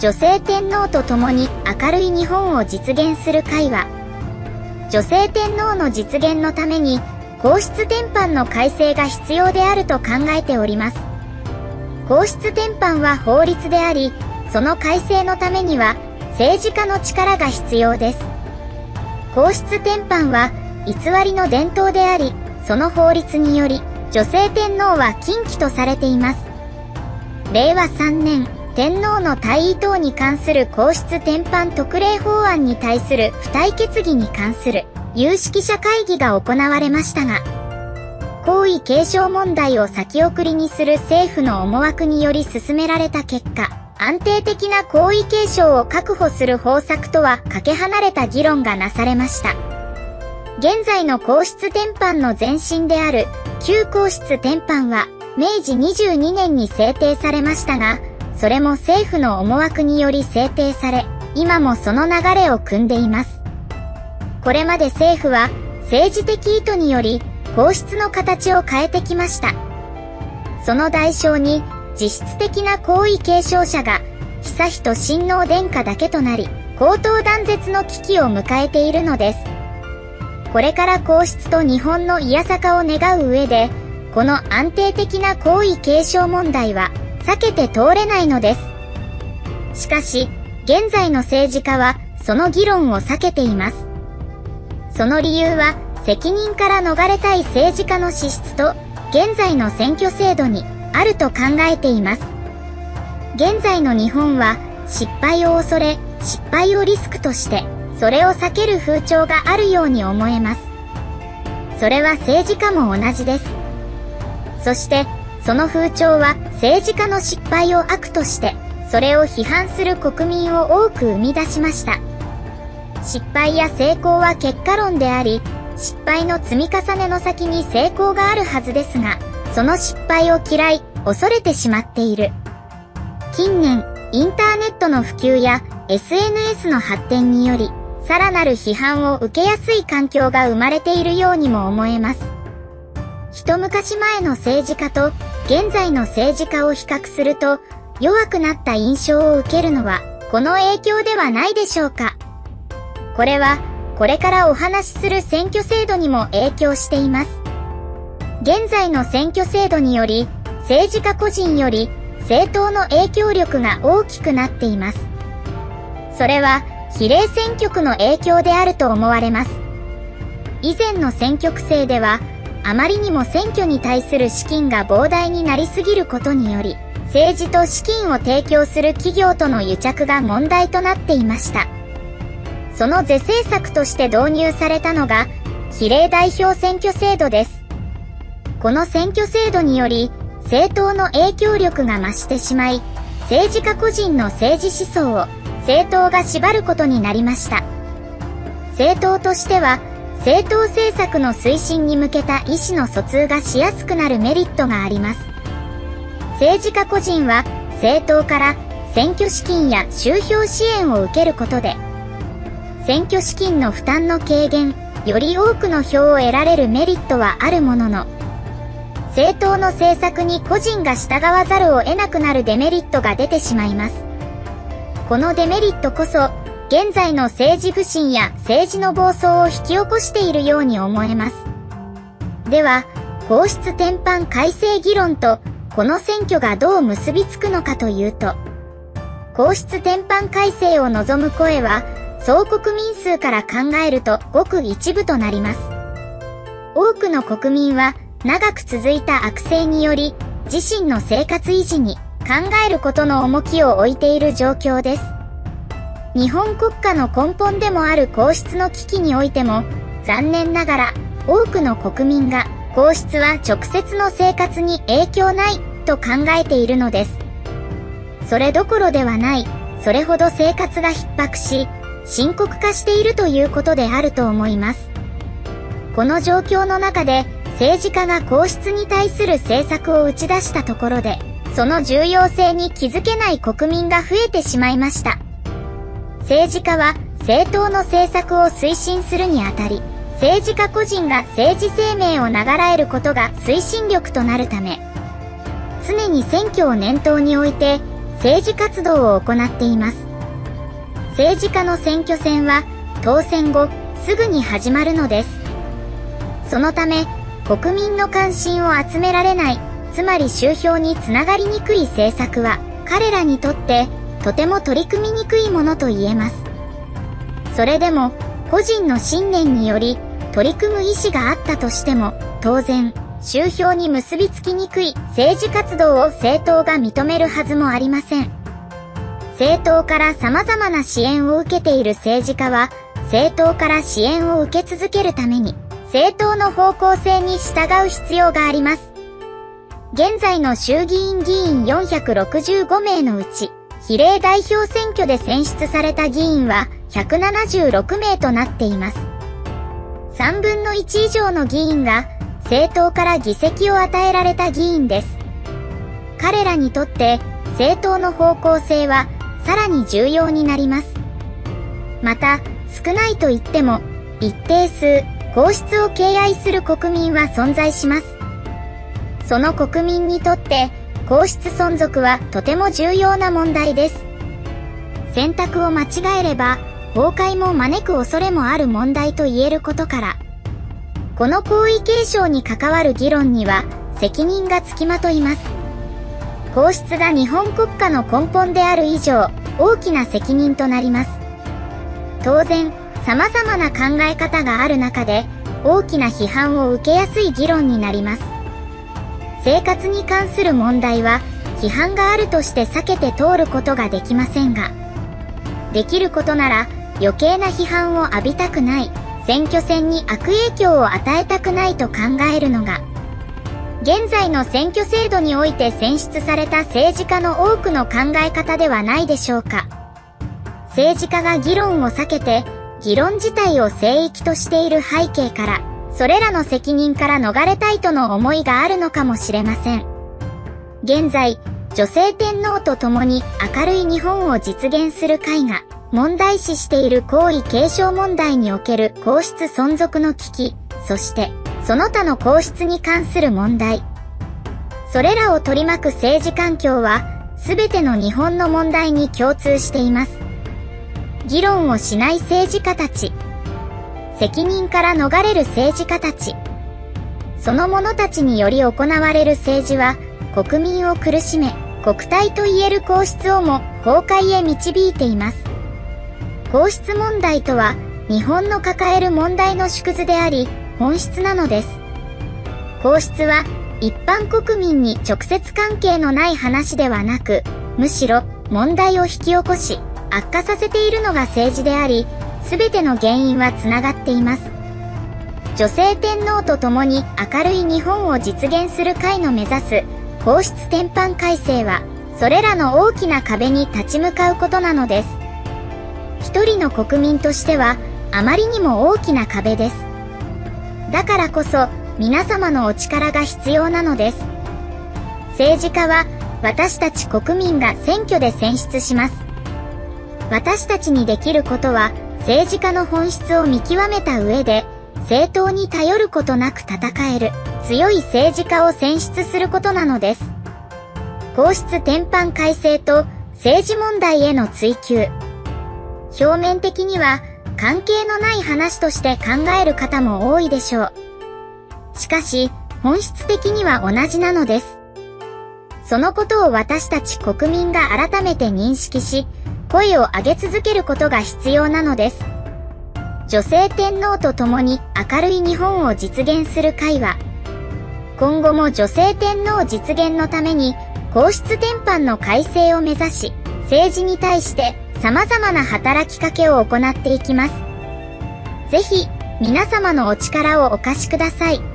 女性天皇と共に明るい日本を実現する会は、女性天皇の実現のために皇室典範の改正が必要であると考えております。皇室典範は法律であり、その改正のためには政治家の力が必要です。皇室典範は偽りの伝統であり、その法律により女性天皇は禁忌とされています。令和3年、天皇の退位等に関する皇室典範特例法案に対する付帯決議に関する有識者会議が行われましたが、皇位継承問題を先送りにする政府の思惑により進められた結果、安定的な皇位継承を確保する方策とはかけ離れた議論がなされました。現在の皇室典範の前身である旧皇室典範は明治22年に制定されましたが、それも政府の思惑により制定され、今もその流れを組んでいます。これまで政府は政治的意図により皇室の形を変えてきました。その代償に実質的な皇位継承者が悠仁親王殿下だけとなり、高等断絶の危機を迎えているのです。これから皇室と日本のいやさかを願う上で、この安定的な皇位継承問題は避けて通れないのです。しかし、現在の政治家はその議論を避けています。その理由は、責任から逃れたい政治家の資質と、現在の選挙制度にあると考えています。現在の日本は、失敗を恐れ、失敗をリスクとして、それを避ける風潮があるように思えます。それは政治家も同じです。そして、その風潮は政治家の失敗を悪として、それを批判する国民を多く生み出しました。失敗や成功は結果論であり、失敗の積み重ねの先に成功があるはずですが、その失敗を嫌い、恐れてしまっている。近年、インターネットの普及や SNS の発展により、さらなる批判を受けやすい環境が生まれているようにも思えます。一昔前の政治家と現在の政治家を比較すると弱くなった印象を受けるのはこの影響ではないでしょうか。これはこれからお話しする選挙制度にも影響しています。現在の選挙制度により政治家個人より政党の影響力が大きくなっています。それは比例選挙区の影響であると思われます。以前の選挙区制では、あまりにも選挙に対する資金が膨大になりすぎることにより、政治と資金を提供する企業との癒着が問題となっていました。その是正策として導入されたのが、比例代表選挙制度です。この選挙制度により、政党の影響力が増してしまい、政治家個人の政治思想を政党が縛ることになりました。政党としては、政党政策の推進に向けた意思の疎通がしやすくなるメリットがあります。政治家個人は政党から選挙資金や収票支援を受けることで、選挙資金の負担の軽減、より多くの票を得られるメリットはあるものの、政党の政策に個人が従わざるを得なくなるデメリットが出てしまいます。このデメリットこそ、現在の政治不信や政治の暴走を引き起こしているように思えます。では、皇室典範改正議論と、この選挙がどう結びつくのかというと、皇室典範改正を望む声は、総国民数から考えるとごく一部となります。多くの国民は、長く続いた悪性により、自身の生活維持に考えることの重きを置いている状況です。日本国家の根本でもある皇室の危機においても、残念ながら多くの国民が皇室は直接の生活に影響ないと考えているのです。それどころではない、それほど生活が逼迫し、深刻化しているということであると思います。この状況の中で政治家が皇室に対する政策を打ち出したところで、その重要性に気づけない国民が増えてしまいました。政治家は政党の政策を推進するにあたり、政治家個人が政治生命を流らえることが推進力となるため、常に選挙を念頭に置いて、政治活動を行っています。政治家の選挙戦は当選後すぐに始まるのです。そのため国民の関心を集められない、つまり集票につながりにくい政策は彼らにとってとても取り組みにくいものと言えます。それでも個人の信念により取り組む意思があったとしても当然集票に結びつきにくい政治活動を政党が認めるはずもありません。政党から様々な支援を受けている政治家は政党から支援を受け続けるために政党の方向性に従う必要があります。現在の衆議院議員465名のうち、比例代表選挙で選出された議員は176名となっています。3分の1以上の議員が政党から議席を与えられた議員です。彼らにとって政党の方向性はさらに重要になります。また、少ないと言っても一定数皇室を敬愛する国民は存在します。その国民にとって皇室存続はとても重要な問題です。選択を間違えれば崩壊も招く恐れもある問題と言えることから、この皇位継承に関わる議論には責任がつきまといます。皇室が日本国家の根本である以上、大きな責任となります。当然、様々な考え方がある中で、大きな批判を受けやすい議論になります。生活に関する問題は、批判があるとして避けて通ることができませんが、できることなら余計な批判を浴びたくない、選挙戦に悪影響を与えたくないと考えるのが、現在の選挙制度において選出された政治家の多くの考え方ではないでしょうか。政治家が議論を避けて、議論自体を聖域としている背景から、それらの責任から逃れたいとの思いがあるのかもしれません。現在、女性天皇と共に明るい日本を実現する会が、問題視している皇位継承問題における皇室存続の危機、そして、その他の皇室に関する問題。それらを取り巻く政治環境は、すべての日本の問題に共通しています。議論をしない政治家たち。責任から逃れる政治家たち。その者たちにより行われる政治は、国民を苦しめ、国体と言える皇室をも崩壊へ導いています。皇室問題とは、日本の抱える問題の縮図であり、本質なのです。皇室は、一般国民に直接関係のない話ではなく、むしろ問題を引き起こし、悪化させているのが政治であり、すべての原因はつながっています。女性天皇と共に明るい日本を実現する会の目指す皇室典範改正は、それらの大きな壁に立ち向かうことなのです。一人の国民としては、あまりにも大きな壁です。だからこそ、皆様のお力が必要なのです。政治家は、私たち国民が選挙で選出します。私たちにできることは、政治家の本質を見極めた上で、政党に頼ることなく戦える、強い政治家を選出することなのです。皇室典範改正と政治問題への追及。表面的には関係のない話として考える方も多いでしょう。しかし、本質的には同じなのです。そのことを私たち国民が改めて認識し、声を上げ続けることが必要なのです。女性天皇と共に明るい日本を実現する会は、今後も女性天皇実現のために皇室典範の改正を目指し、政治に対して様々な働きかけを行っていきます。ぜひ、皆様のお力をお貸しください。